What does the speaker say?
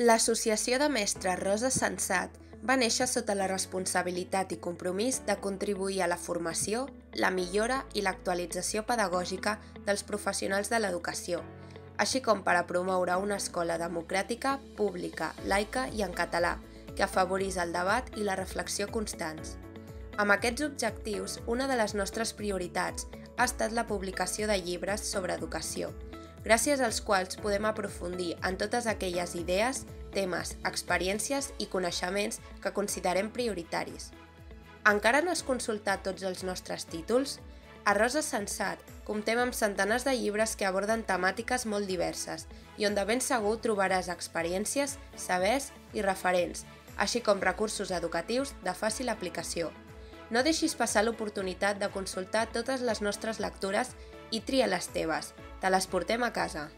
L'Associació de Mestres Rosa Sensat va néixer sota la responsabilitat i compromís de contribuir a la formació, la millora i l'actualització pedagògica dels professionals de l'educació, així com per a promoure una escola democràtica, pública, laica i en català, que afavorís el debat i la reflexió constants. Amb aquests objectius, una de les nostres prioritats ha estat la publicació de llibres sobre educació, gràcies als quals podem aprofundir en totes aquelles idees, temes, experiències i coneixements que considerem prioritaris. Encara no has consultat tots els nostres títols? A Rosa Sensat comptem amb centenars de llibres que aborden temàtiques molt diverses i on de ben segur trobaràs experiències, sabers i referents, així com recursos educatius de fàcil aplicació. No deixis passar l'oportunitat de consultar totes les nostres lectures i tria les teves. Te les portem a casa.